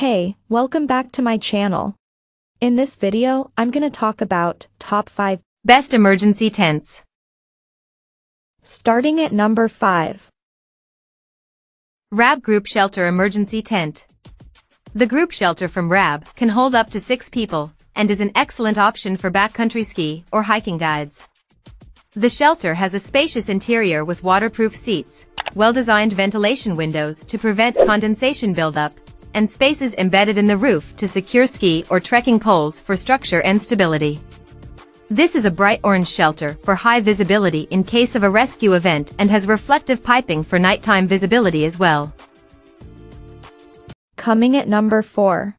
Hey, welcome back to my channel. In this video, I'm gonna talk about top 5 Best emergency tents. starting at number 5. RAB Group Shelter Emergency Tent. The group shelter from RAB can hold up to six people and is an excellent option for backcountry ski or hiking guides. The shelter has a spacious interior with waterproof seats, well-designed ventilation windows to prevent condensation buildup, and spaces embedded in the roof to secure ski or trekking poles for structure and stability. This is a bright orange shelter for high visibility in case of a rescue event and has reflective piping for nighttime visibility as well. Coming at number 4.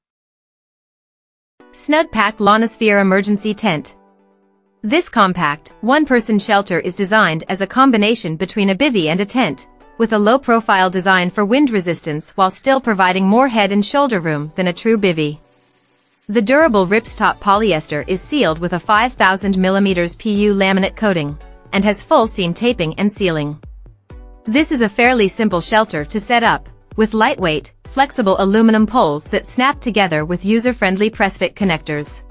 Snugpak Ionosphere Emergency Tent. This compact, one-person shelter is designed as a combination between a bivy and a tent, with a low-profile design for wind resistance while still providing more head and shoulder room than a true bivy. The durable ripstop polyester is sealed with a 5000 mm PU laminate coating, and has full seam taping and sealing. This is a fairly simple shelter to set up, with lightweight, flexible aluminum poles that snap together with user-friendly press-fit connectors.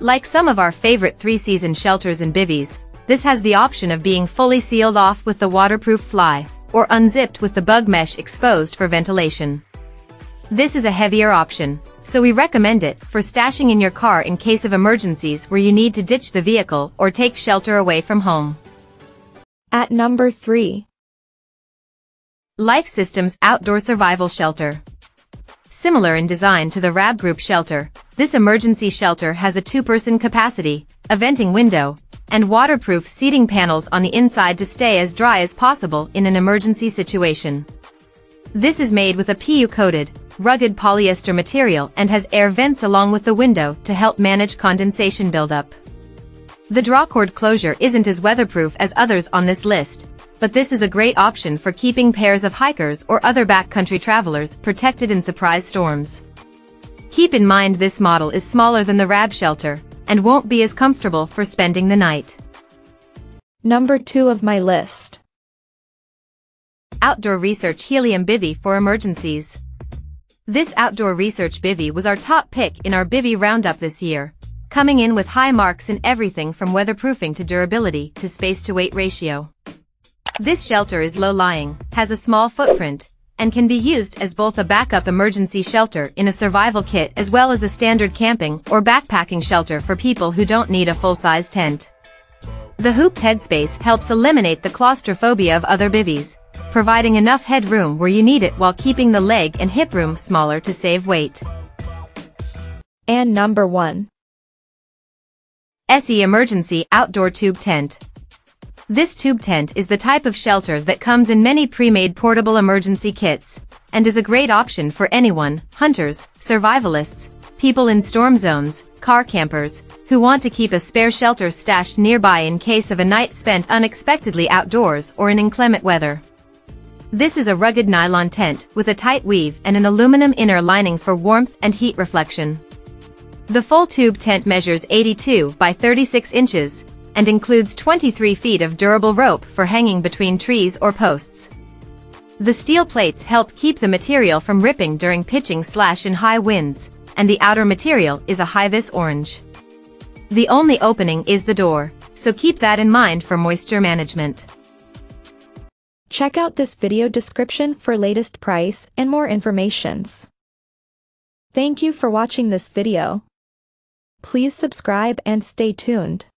Like some of our favorite three-season shelters and bivvies, this has the option of being fully sealed off with the waterproof fly, or unzipped with the bug mesh exposed for ventilation. This is a heavier option, so we recommend it for stashing in your car in case of emergencies where you need to ditch the vehicle or take shelter away from home. At number 3. Life Systems Outdoor Survival Shelter. Similar in design to the RAB Group shelter, this emergency shelter has a two-person capacity, a venting window, and waterproof seating panels on the inside to stay as dry as possible in an emergency situation. This is made with a PU-coated, rugged polyester material and has air vents along with the window to help manage condensation buildup. The drawcord closure isn't as weatherproof as others on this list, but this is a great option for keeping pairs of hikers or other backcountry travelers protected in surprise storms. Keep in mind this model is smaller than the RAB shelter, and won't be as comfortable for spending the night. Number 2 of my list. Outdoor Research Helium Bivy for Emergencies. This outdoor research bivy was our top pick in our bivy roundup this year, coming in with high marks in everything from weatherproofing to durability to space to weight ratio. This shelter is low-lying, has a small footprint, and can be used as both a backup emergency shelter in a survival kit as well as a standard camping or backpacking shelter for people who don't need a full-size tent. The hooped headspace helps eliminate the claustrophobia of other bivvies, providing enough headroom where you need it while keeping the leg and hip room smaller to save weight. And number 1. SE Emergency Outdoor Tube Tent. This tube tent is the type of shelter that comes in many pre-made portable emergency kits, and is a great option for anyone, hunters, survivalists, people in storm zones, car campers, who want to keep a spare shelter stashed nearby in case of a night spent unexpectedly outdoors or in inclement weather. This is a rugged nylon tent with a tight weave and an aluminum inner lining for warmth and heat reflection. The full tube tent measures 82 by 36 inches, and includes 23 feet of durable rope for hanging between trees or posts. The steel plates help keep the material from ripping during pitching slash in high winds, and the outer material is a high-vis orange. The only opening is the door, so keep that in mind for moisture management. Check out this video description for latest price and more informations. Thank you for watching this video. Please subscribe and stay tuned.